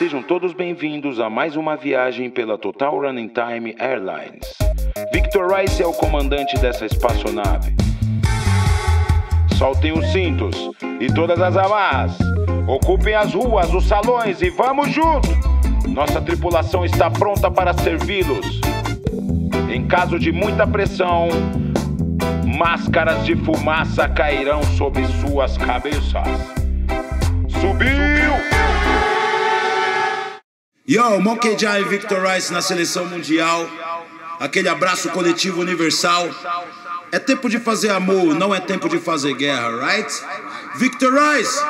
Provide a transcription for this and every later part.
Sejam todos bem-vindos a mais uma viagem pela Total Running Time Airlines. Victor Rice é o comandante dessa espaçonave. Soltem os cintos e todas as amarras. Ocupem as ruas, os salões e vamos juntos! Nossa tripulação está pronta para servi-los. Em caso de muita pressão, máscaras de fumaça cairão sobre suas cabeças. Subiu! Yo, Monkey Jai Victor Rice na seleção mundial. Aquele abraço coletivo universal. É tempo de fazer amor, não é tempo de fazer guerra, right? Victor Rice,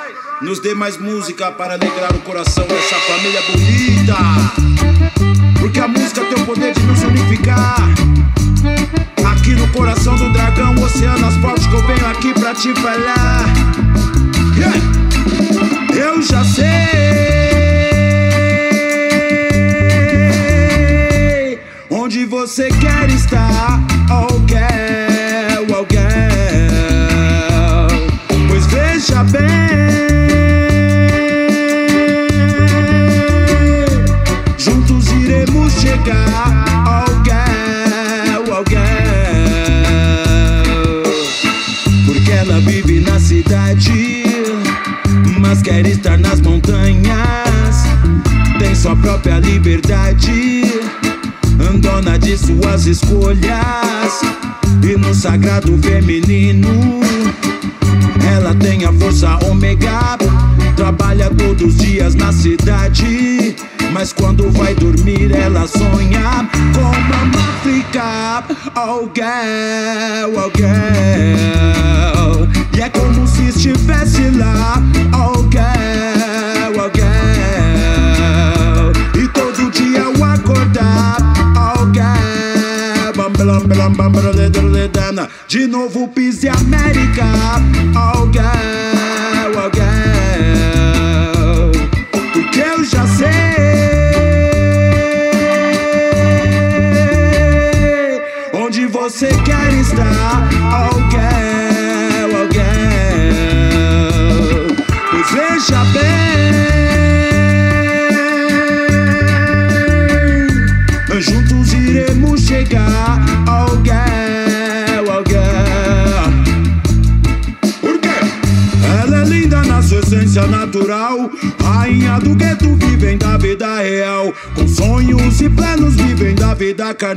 nos dê mais música para alegrar o coração dessa família bonita. Porque a música tem o poder de nos unificar. Aqui no coração do dragão, oceano asfalto que eu venho aqui pra te falar. Eu já sei. Você quer estar. Oh girl, oh girl. Pois veja bem. Juntos iremos chegar. Oh girl, oh girl. Porque ela vive na cidade, mas quer estar nas suas escolhas. E no sagrado feminino, ela tem a força ômega. Trabalha todos os dias na cidade. Mas quando vai dormir, ela sonha com uma África. Oh, girl, oh, girl. E é como se estivesse lá. Oh, girl, De novo pise América Oh girl, oh girl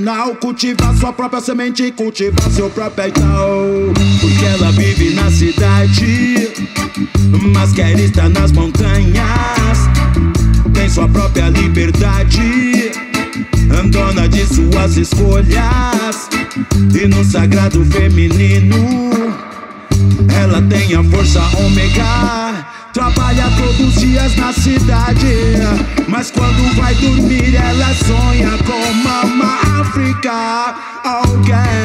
vida carnal. Cultiva sua própria semente, cultiva seu próprio tal. Porque ela vive na cidade, mas quer estar nas montanhas. Tem sua própria liberdade. Dona de suas escolhas. E no sagrado feminino. Ela tem a força ômega Trabalha todos os dias na cidade Mas quando vai dormir ela sonha com Mama África. Girl,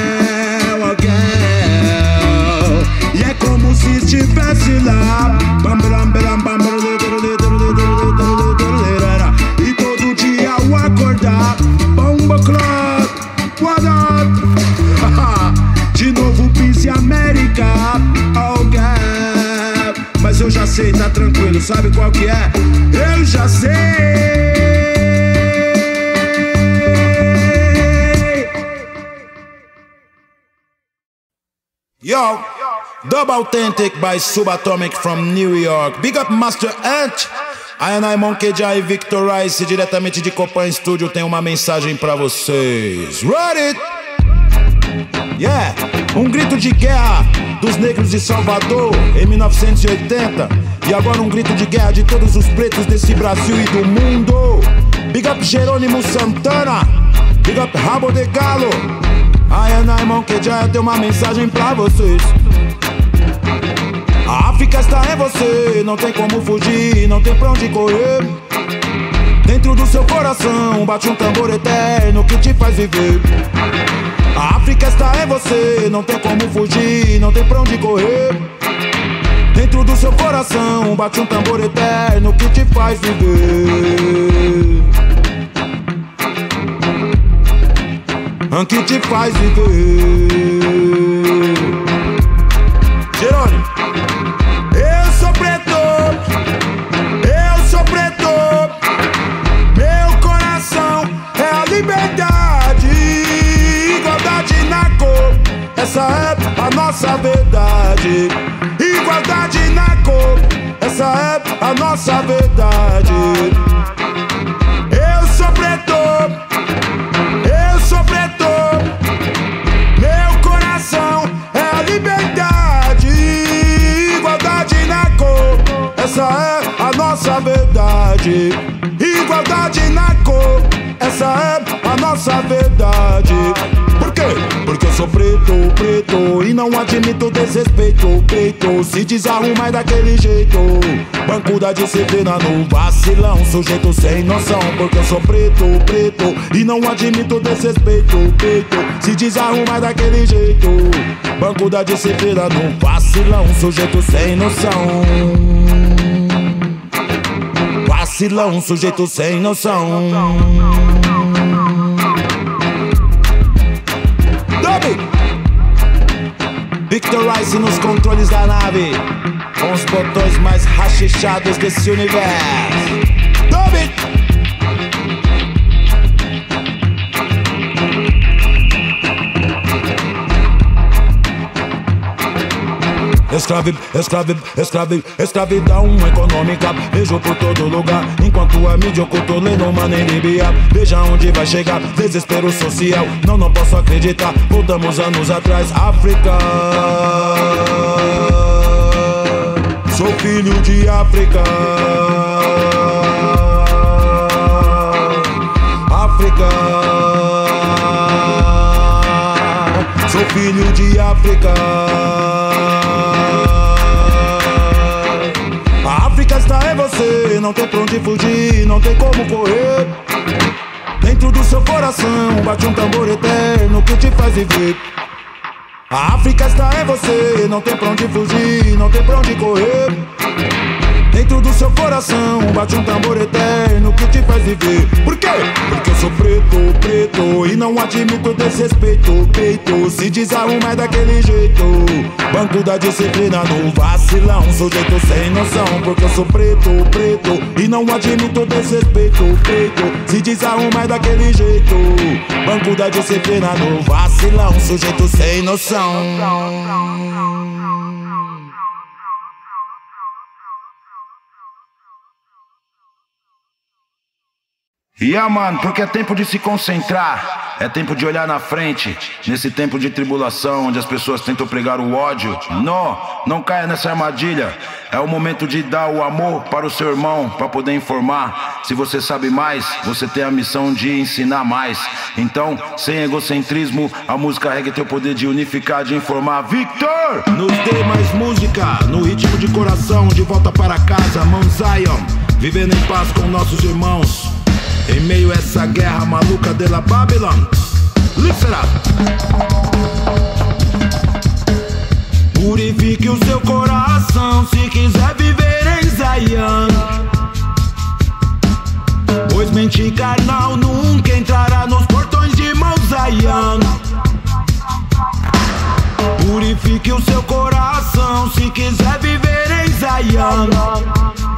sei, tá tranquilo, sabe qual que é? Eu já sei. Yo, Dub Authentic by Subatomic from New York. Big up Master Ant. I Monkey Jai Victor Rice, diretamente de Copan Studio, tem uma mensagem para vocês. Run it! Yeah, um grito de guerra dos negros de Salvador em 1980. E agora um grito de guerra de todos os pretos desse Brasil e do mundo. Big up Jerônimo Santana, big up Rabo de Galo. Monkey Jai tem uma mensagem pra vocês. A África está em você, não tem como fugir, não tem pra onde correr. Dentro do seu coração bate um tambor eterno que te faz viver. A África está em você, não tem como fugir, não tem pra onde correr dentro do seu coração bate um tambor eterno que te faz viver. Hum, que te faz viver. Jerônimo, eu sou pretor, eu sou pretor. Meu coração é a liberdade, igualdade na cor. Essa é nossa verdade. Igualdade na cor, essa é a nossa verdade. Eu sou preto, eu sou preto. Meu coração é a liberdade. Igualdade na cor, essa é a nossa verdade. Igualdade na cor, essa é a nossa verdade. Sou preto, preto E não admito desrespeito, peito. Se desarrumar daquele jeito Banco da disciplina no vacilão. Sujeito sem noção Porque eu sou preto, preto E não admito desrespeito, peito. Se desarrumar daquele jeito Banco da disciplina no vacilão. Sujeito sem noção. Vacilão, sujeito sem noção Victor Rice nos controles da nave Com os botões mais rachichados desse universo Escravi, escravi, escravi, escravidão econômica. Vejo por todo lugar. Enquanto a mídia ocultou lendo maneirinha Veja onde vai chegar Desespero social. Não, não posso acreditar. Voltamos anos atrás. África. Sou filho de África. África. Sou filho de África Não tem pra onde fugir Não tem como correr Dentro do seu coração Bate um tambor eterno Que te faz viver a África está em você, não tem pra onde fugir, não tem pra onde correr. Dentro do seu coração bate um tambor eterno que te faz viver. Por quê? Porque eu sou preto, preto e não admito desrespeito. Peito se desarruma é daquele jeito. Banco da disciplina no vacilão, sujeito sem noção. Porque eu sou preto, preto e não admito desrespeito. Peito se desarruma é daquele jeito. Banco da disciplina no vacilão, sujeito sem noção. E yeah, mano, porque é tempo de se concentrar, é tempo de olhar na frente, nesse tempo de tribulação onde as pessoas tentam pregar o ódio. Não, não caia nessa armadilha. É o momento de dar o amor para o seu irmão, para poder informar. Se você sabe mais, você tem a missão de ensinar mais. Então, sem egocentrismo, a música reggae tem o poder de unificar, de informar. Victor! Nos dê mais música, no ritmo de coração, de volta para casa, Mount Zion, vivendo em paz com nossos irmãos. Em meio a essa guerra maluca de la Babylon. Listen up Purifique o seu coração se quiser viver em Zion. Pois mente carnal nunca entrará nos portões de Mount Zion. Purifique o seu coração se quiser viver em Zion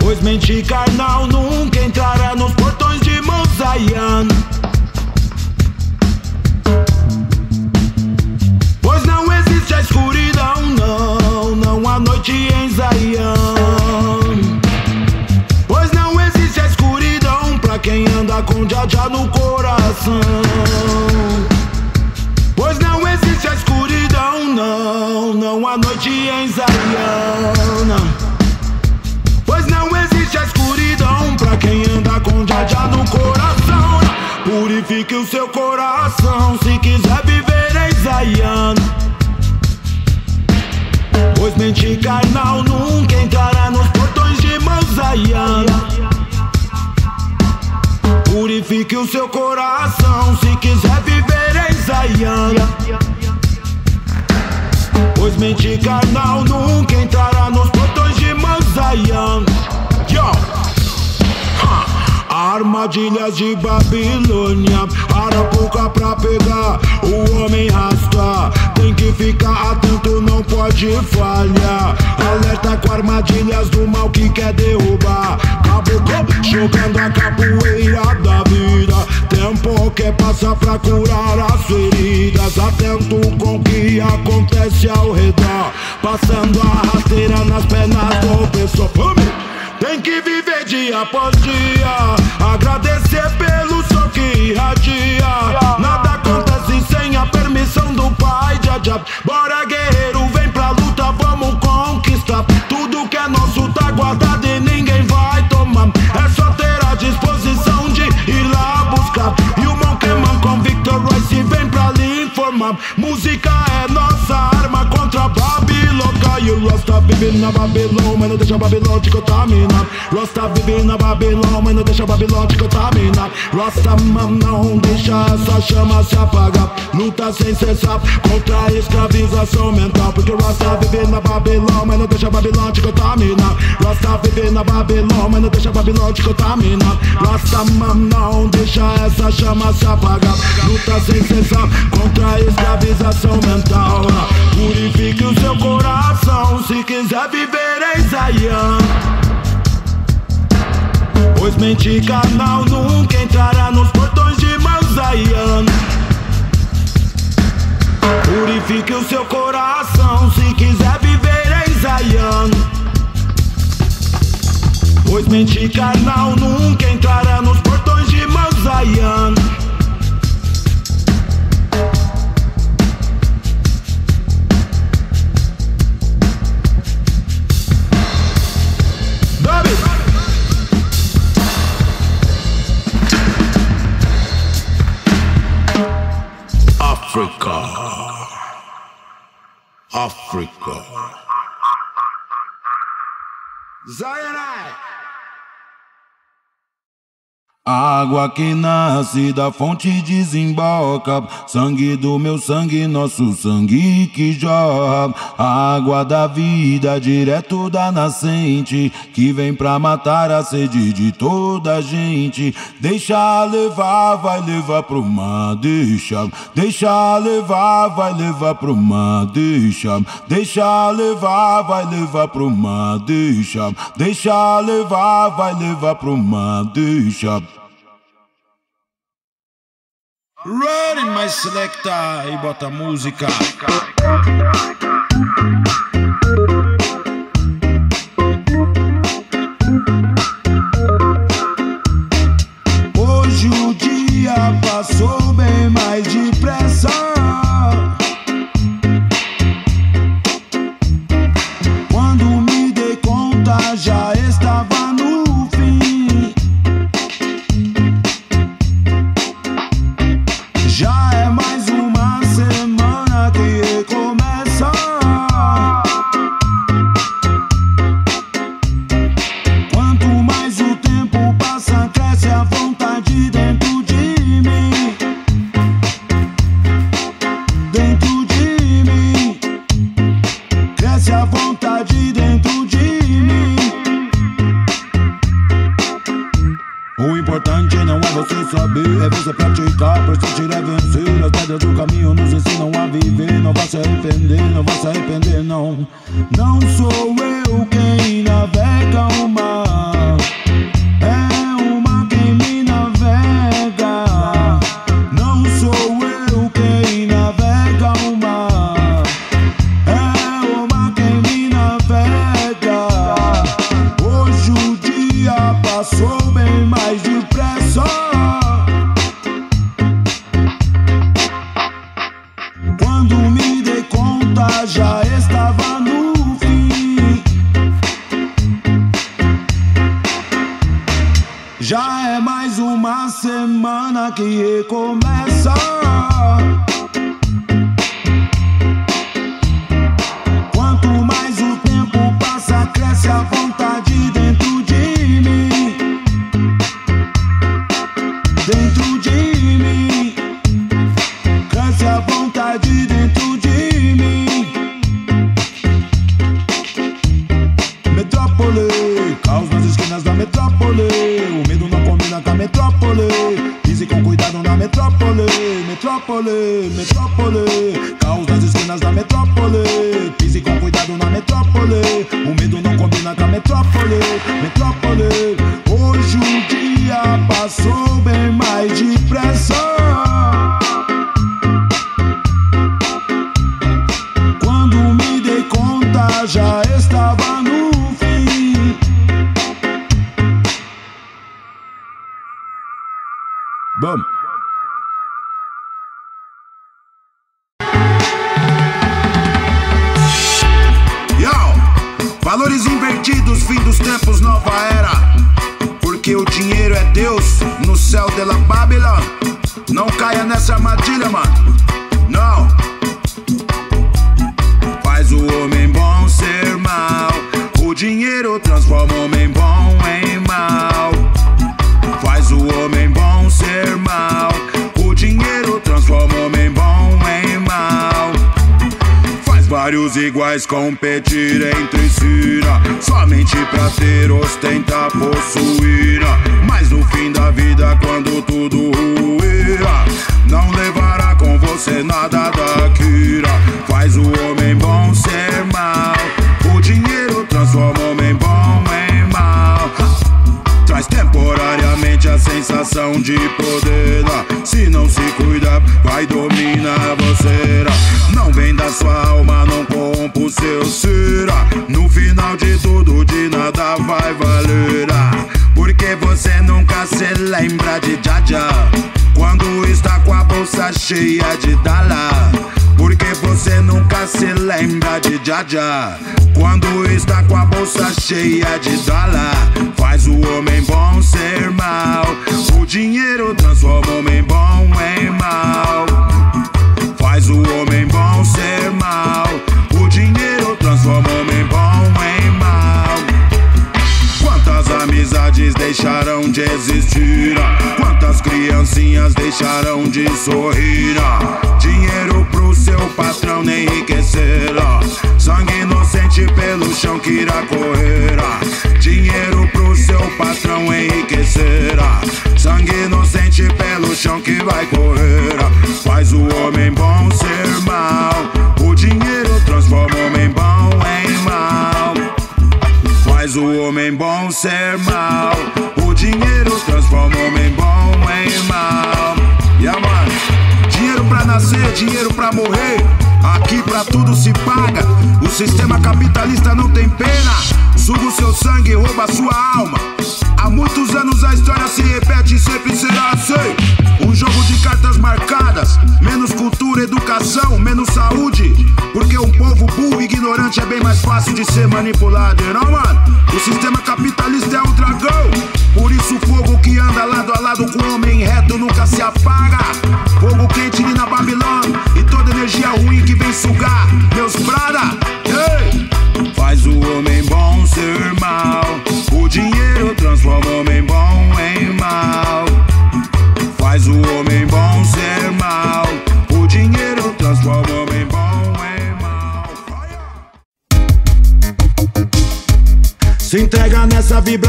Pois mente carnal nunca entrará nos portões de Mount Pois não existe a escuridão, não, não há noite em Zion. Pois não existe a escuridão pra quem anda com Jaja no coração. Pois não existe a escuridão, não, não há noite em Zion coração. Purifique o seu coração se quiser viver Zion. Pois mente carnal nunca entrará nos portões de Zion. Purifique o seu coração se quiser viver Zion. Pois mente carnal nunca entrará nos portões de Zion. Yo! Armadilhas de Babilônia, arapuca pra pegar, o homem rasta. Tem que ficar atento, não pode falhar. Alerta com armadilhas do mal que quer derrubar. Caboclo jogando a capoeira da vida. tempo que passa pra curar as feridas. Atento com o que acontece ao redor. Passando a rasteira nas pernas do pessoal. Tem que viver dia após dia. Agradecer pelo sol que irradia. Nada acontece sem a permissão do pai. Já, já. Bora, guerreiro, vem pra luta, vamos conquistar. Tudo que é nosso tá guardado e ninguém vai tomar. É só ter a disposição de ir lá buscar. E o Monkey Man com Victor Royce vem pra lhe informar. Música Rasta vive na Babilônia, mas não deixa a te contaminar. Rasta vive na Babilônia, mas não deixa a te contaminar. Rasta man não deixa essa chama se apagar. Luta sem cessar contra a escravização mental. Porque Rasta vive na Babilônia, mas não deixa a Babilônia te contaminar. Rasta vive na Babilônia, mas não deixa a Babilônia te contaminar. Rasta man não deixa essa chama se apagar. Luta sem cessar contra a escravização mental. Purifique o seu coração se quiser viver em Zion. Pois mente carnal nunca entrará nos portões de Zion. Purifique o seu coração se quiser viver em Zion. Pois mente carnal nunca entrará nos portões de Mount. Africa. Zionite. A água que nasce da fonte desemboca, sangue do meu sangue, nosso sangue que jorra. A água da vida, direto da nascente, que vem pra matar a sede de toda a gente. Deixa levar, vai levar pro mar, deixa. Deixa levar, vai levar pro mar, deixa. Deixa levar, vai levar pro mar, deixa. Deixa levar, vai levar pro mar, deixa. Running my selector e bota música. Hoje o dia passou bem mais depressa. O importante não é você saber, é você praticar, persistir é vencer. As pedras do caminho nos ensinam a viver. Não vai se arrepender, não vai se arrepender, não. Não sou eu quem navega o Onu iguais competir entre si. Somente pra ter, ostentar, possuir. Mas no fim da vida, quando tudo ruir, não levará com você nada daqui. Sensação de poder. Se não se cuida, vai dominar você. Não venda sua alma, não corrompa o seu ser. No final de tudo, de nada vai valer. Porque você nunca se lembra de Jaja. Quando está com a bolsa cheia de dala. Você nunca se lembra de Jaja. Quando está com a bolsa cheia de dólar, faz o homem bom ser mal. O dinheiro transforma o homem bom em mal. Faz o homem pelo chão que irá correr. Dinheiro pro seu patrão enriquecer. Sangue inocente pelo chão que vai correr. Faz o homem é bem mais fácil de ser manipulado, não, mano? O sistema capitalista é um dragão. Por isso o fogo que anda lado a lado com o homem reto nunca se apaga.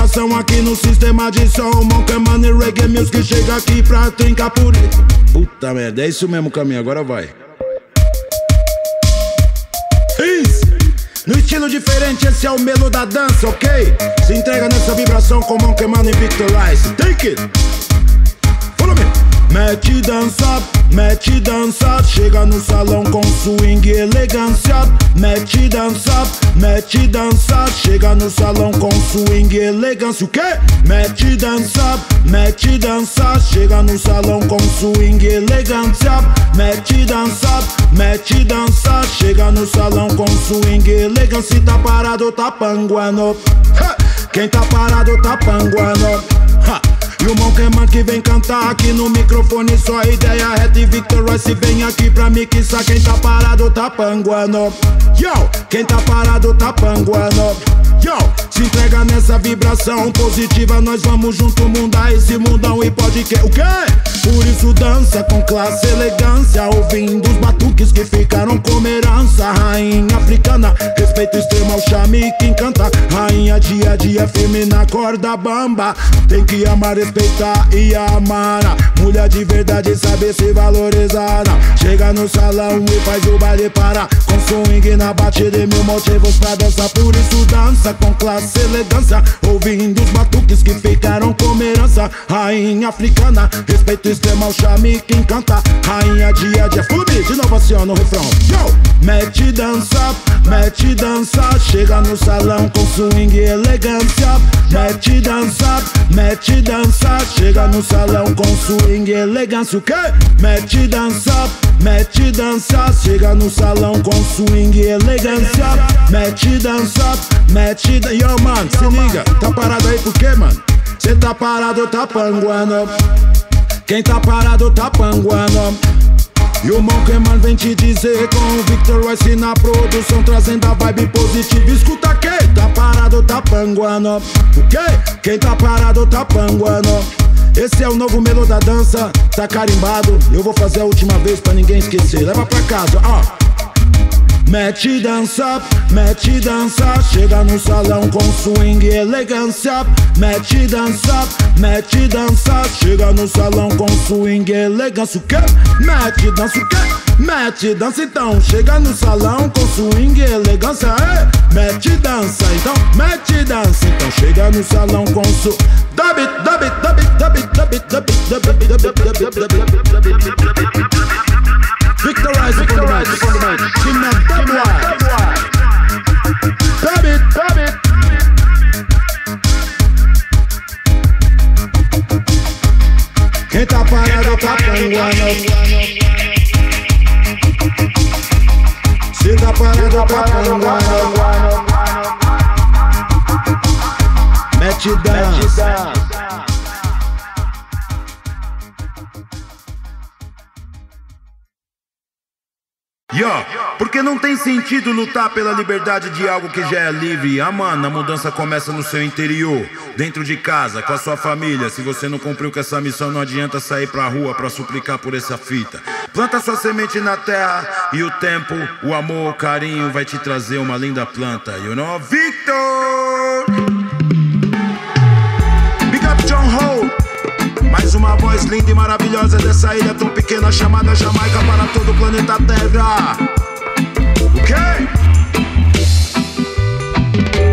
Vibração aqui no sistema de som. Monkey Money Reggae Music chega aqui pra trincar por. Puta merda, é isso mesmo caminho, agora vai. No estilo diferente, esse é o melo da dança, ok? Se entrega nessa vibração com Monkey Money Victorize. Take it! Mete dança, mete dança, chega no salão com swing e elegância. Mete dança, mete dança, chega no salão com swing e elegância. O quê? Mete dança, mete dança, chega no salão com swing e elegância. Mete dança, mete dança, chega no salão com swing e elegância. Tá parado, tá panguando. Ha! Quem tá parado, tá panguando. E o Monkeyman que vem cantar aqui no microfone Só ideia reta e Victor Royce vem aqui pra mixar Quem tá parado tá panguando Yo, quem tá parado tá panguando Yo, se entrega nessa vibração positiva Nós vamos junto mudar esse mundão e pode que o quê? Por isso dança com classe elegância Ouvindo os batuques que ficaram como herança. Rainha africana, respeito extremo ao chame que encanta. Rainha dia a dia firme na corda bamba. Tem que amar, respeitar e amar. Mulher de verdade sabe se valorizar. Chega no salão e faz o baile parar. Com swing na batida e mil motivos pra dançar. Por isso dança com classe e elegância. Ouvindo os batuques que ficaram como herança. Rainha africana, respeito extremo ao charme que encanta. Rainha dia a dia, flume de inovação no refrão. Yo! Mete dança, mete dança. Chega no salão com swing e elegância. Mete dança, mete dança. Chega no salão com swing elegância. O quê? Mete dança, mete dança. Chega no salão com swing elegância. Mete dança, mete dança. Yo, mano, se liga. Tá parado aí por quê, mano? Cê tá parado, tá panguando. Quem tá parado, tá panguando. E o Monkeyman vem te dizer com o Victor Royce na produção Trazendo a vibe positiva. Escuta quem tá parado, tá panguando O quê? Quem tá parado, tá panguando esse é o novo melo da dança, tá carimbado. Eu vou fazer a última vez pra ninguém esquecer. Leva pra casa, ó Mete dança, mete dança Chega no salão com swing e elegância Mete dança, mete dança Chega no salão com swing e elegância O quê? Mete dança o quê? Mete dança então Chega no salão com swing e elegância Mete dança então Mete dança então Chega no salão com su Dub it, dub it, dub it, dub it, dub it, dub it, dub it, dub it, dub it, dub it, dub it, dub it Victorize, victorize, victorize. Give me dub wide. Não tem sentido lutar pela liberdade de algo que já é livre. Ah, mano, a mudança começa no seu interior, dentro de casa, com a sua família. Se você não cumpriu com essa missão, não adianta sair pra rua pra suplicar por essa fita. Planta sua semente na terra e o tempo, o amor, o carinho vai te trazer uma linda planta. You know, Victor! Big up John Ho. Mais uma voz linda e maravilhosa dessa ilha tão pequena chamada Jamaica para todo o planeta Terra. O quê?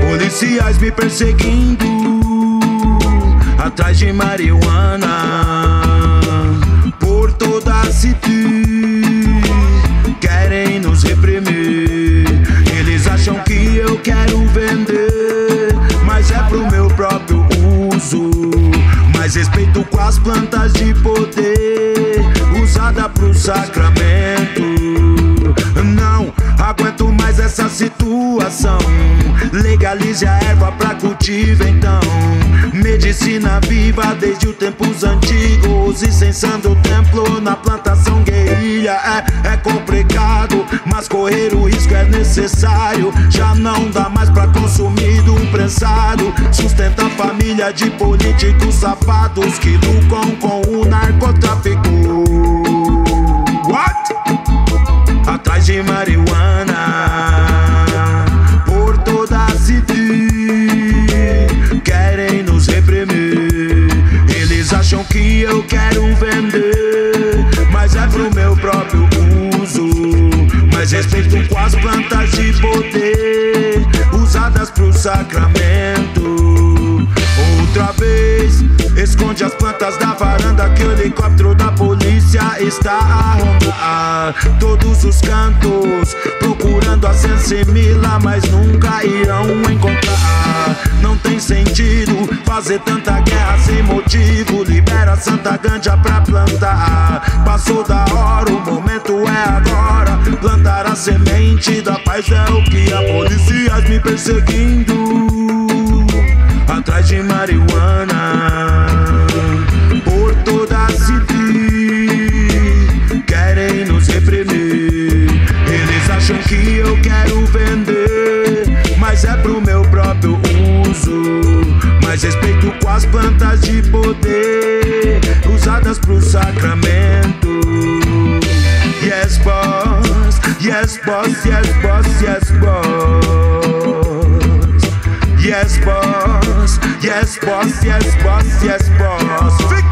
Policiais me perseguindo atrás de marihuana por toda a cidade. Querem nos reprimir. Eles acham que eu quero vender, mas é pro meu próprio uso. Mas respeito com as plantas de poder usada pro sacramento. Não aguento mais essa situação. Legalize a erva pra cultivo, então. Medicina viva desde os tempos antigos. E censando o templo na plantação guerrilha. É, é complicado, mas correr o risco é necessário. Já não dá mais pra consumir do prensado. Sustenta a família de políticos safados que lucram com o narcotráfico. De marihuana por toda a cidade. Querem nos reprimir. Eles acham que eu quero vender, mas é pro meu próprio uso. Mas respeito com as plantas de poder usadas pro sacramento. Outra vez, esconde as plantas da varanda que o helicóptero da polícia está a rondar todos os cantos, procurando a sensimila, mas nunca irão encontrar. Não tem sentido fazer tanta guerra sem motivo. Libera Santa Ganja pra plantar. Passou da hora, o momento é agora. Plantar a semente da paz é o que a polícia me perseguindo atrás de marihuana as plantas de poder usadas pro sacramento. Yes, boss. Yes, boss. Yes, boss. Yes, boss. Yes, boss. Yes, boss, yes, boss, yes, boss.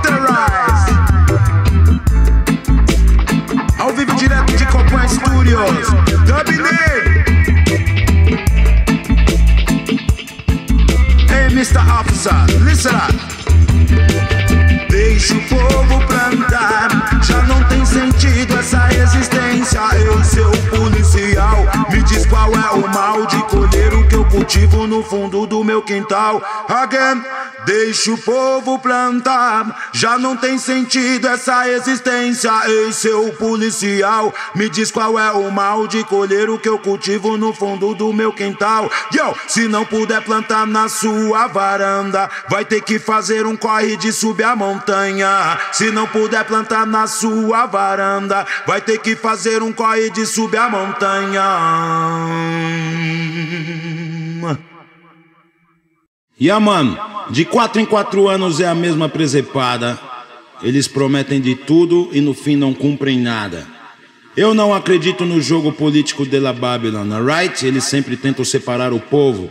Fundo do meu quintal. Again. Deixa o povo plantar, já não tem sentido essa existência. Ei, seu policial, me diz qual é o mal de colher o que eu cultivo no fundo do meu quintal. Yo, se não puder plantar na sua varanda, vai ter que fazer um corre de subir a montanha. Se não puder plantar na sua varanda, vai ter que fazer um corre de subir a montanha. E yeah, mano, de quatro em quatro anos é a mesma presepada. Eles prometem de tudo e no fim não cumprem nada. Eu não acredito no jogo político de la Babylon, alright? Eles sempre tentam separar o povo.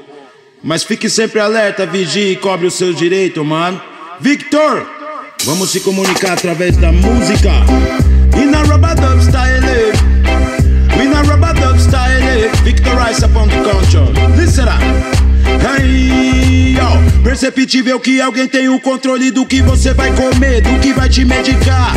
Mas fique sempre alerta, vigie e cobre os seus direitos, mano. Victor! Vamos se comunicar através da música. In a rubber dub style, in a rubber dub style, Victorize upon the control. Listen up. Perceptível que alguém tem o controle do que você vai comer, do que vai te medicar.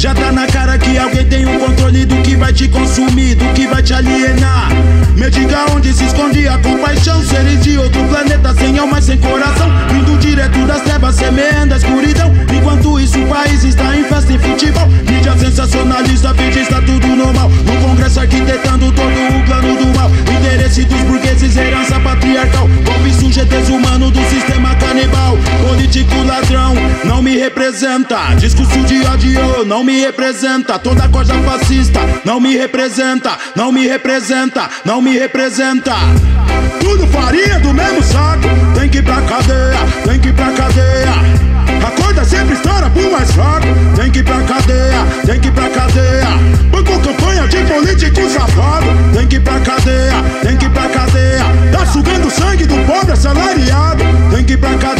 Já tá na cara que alguém tem o controle do que vai te consumir, do que vai te alienar. Me diga onde se esconde a compaixão. Seres de outro planeta, sem alma e sem coração. Vindo direto das trevas, semeando a escuridão. Enquanto isso, o país está em festa em futebol. Mídia sensacionalista, finge está tudo normal. No Congresso arquitetando todo o plano do mal. Interesse dos burgueses, herança patriarcal. Golpe sujeitez humano do sistema canibal. Político ladrão, não me representa. Discurso de ódio, não me representa. Toda coisa fascista, não me representa. Não me representa, não me representa. Tudo farinha do mesmo saco. Tem que ir pra cadeia, tem que ir pra cadeia. A corda sempre estoura pro mais fraco. Tem que ir pra cadeia, tem que ir pra cadeia. Banco campanha de político safado. Tem que ir pra cadeia, tem que ir pra cadeia. Tá sugando sangue do pobre assalariado. Tem que ir pra cadeia,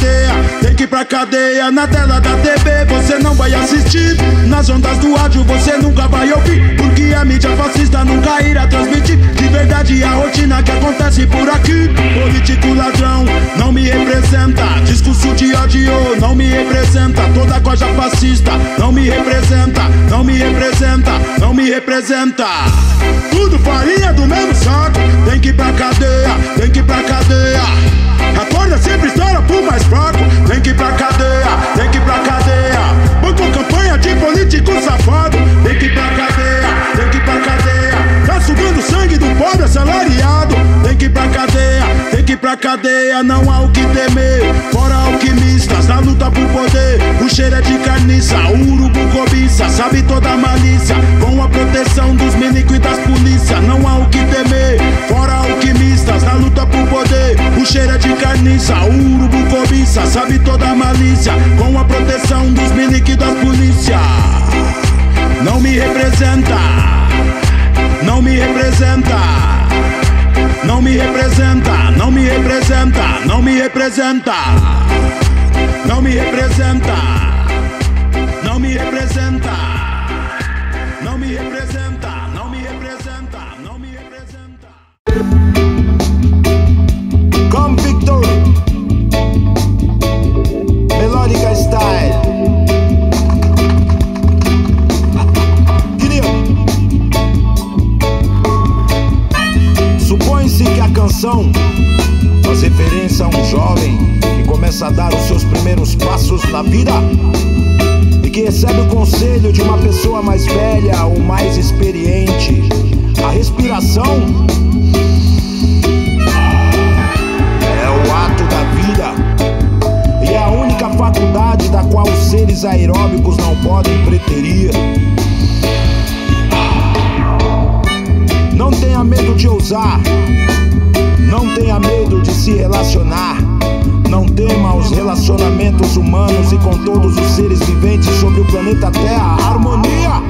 pra cadeia. Na tela da TV você não vai assistir. Nas ondas do áudio você nunca vai ouvir. Porque a mídia fascista nunca irá transmitir. De verdade a rotina que acontece por aqui. Político ladrão não me representa. Discurso de ódio não me representa. Toda coisa fascista não me representa. Não me representa, não me representa. Tudo farinha do mesmo saco. Tem que ir pra cadeia, tem que ir pra cadeia. Corda sempre estoura pro mais fraco. Tem que ir pra cadeia, tem que ir pra cadeia. Banco campanha de político safado. Tem que ir pra cadeia, tem que ir pra cadeia. Tá sugando sangue do pobre assalariado. Tem que ir pra cadeia, tem que ir pra cadeia. Não há o que temer. Fora alquimistas, na luta por poder. O cheiro é de carniça, o urubu cobiça. Sabe toda a malícia. Com a proteção dos milicos e das polícias. Não há o que temer. Fora alquimistas, o urubu cobiça. Sabe toda a malícia. Com a proteção dos milicos e das polícias. Não me representa. Não me representa. Não me representa, não me representa, não me representa. Não me representa. Não me representa. Um jovem que começa a dar os seus primeiros passos na vida e que recebe o conselho de uma pessoa mais velha ou mais experiente. A respiração é o ato da vida e é a única faculdade da qual os seres aeróbicos não podem preterir. Não tenha medo de ousar, não tenha medo de se relacionar. Não tema os relacionamentos humanos e com todos os seres viventes sobre o planeta Terra. Harmonia!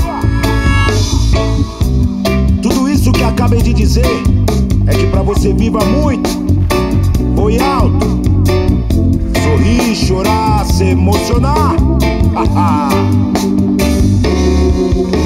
Tudo isso que acabei de dizer é que para você viva muito, voe alto, rir, chorar, se emocionar.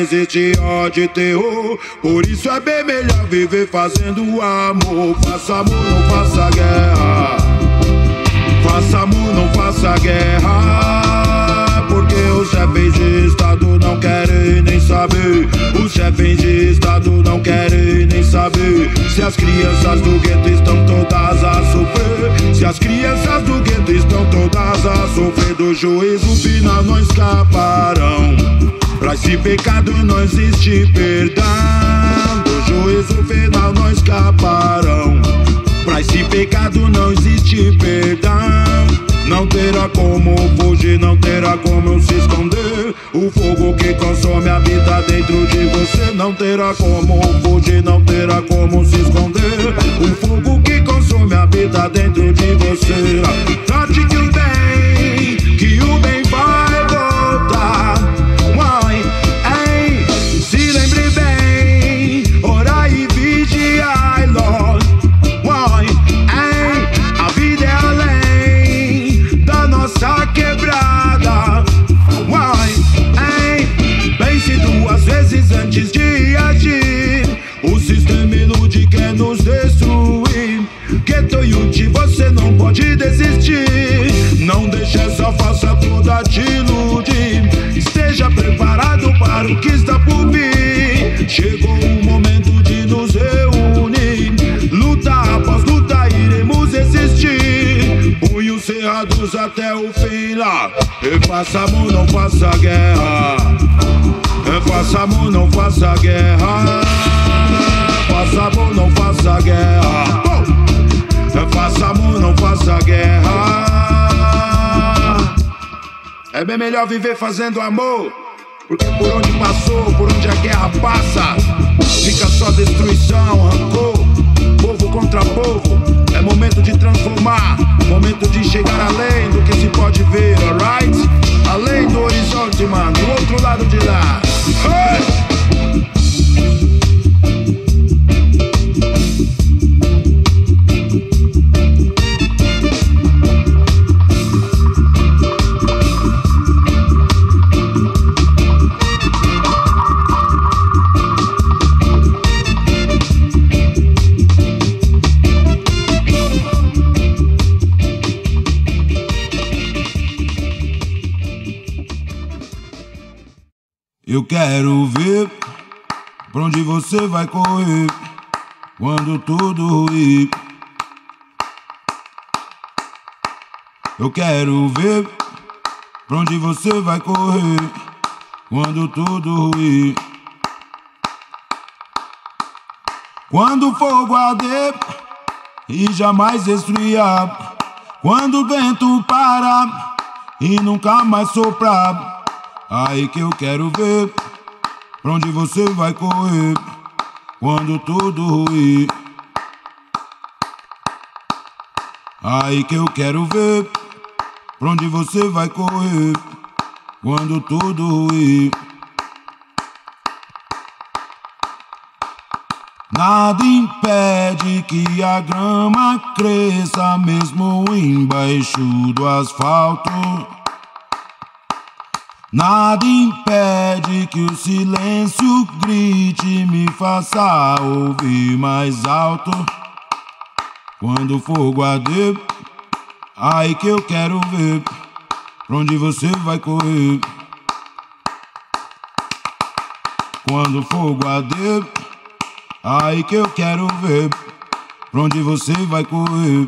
existe ódio e terror. Por isso é bem melhor viver fazendo amor. Faça amor, não faça guerra. Faça amor, não faça guerra. Porque os chefes de saber. Os chefes de Estado não querem nem saber. Se as crianças do gueto estão todas a sofrer. Se as crianças do gueto estão todas a sofrer. Do juízo final não escaparão. Pra esse pecado não existe perdão Do juízo final não escaparão Pra esse pecado não existe perdão Não terá como fugir, não terá como se esconder. O fogo que consome habita dentro de você. Não terá como fugir, não terá como se esconder. O fogo que consome habita dentro de você. Trate faça amor, não faça guerra. Faça amor, não faça guerra. Faça amor, não faça guerra. Faça amor, não faça guerra. É bem melhor viver fazendo amor. Porque por onde passou, por onde a guerra passa, fica só destruição, rancor. Quero ver pra onde você vai correr quando tudo ruir. Eu quero ver pra onde você vai correr quando tudo ruir. Quando o fogo arder e jamais esfriar, quando o vento parar e nunca mais soprar, aí que eu quero ver pra onde você vai correr quando tudo ruir. Aí que eu quero ver pra onde você vai correr quando tudo ruir. Nada impede que a grama cresça mesmo embaixo do asfalto. Nada impede que o silêncio grite me faça ouvir mais alto. Quando o fogo arder, aí que eu quero ver pra onde você vai correr. Quando o fogo arder. Aí que eu quero ver pra onde você vai correr.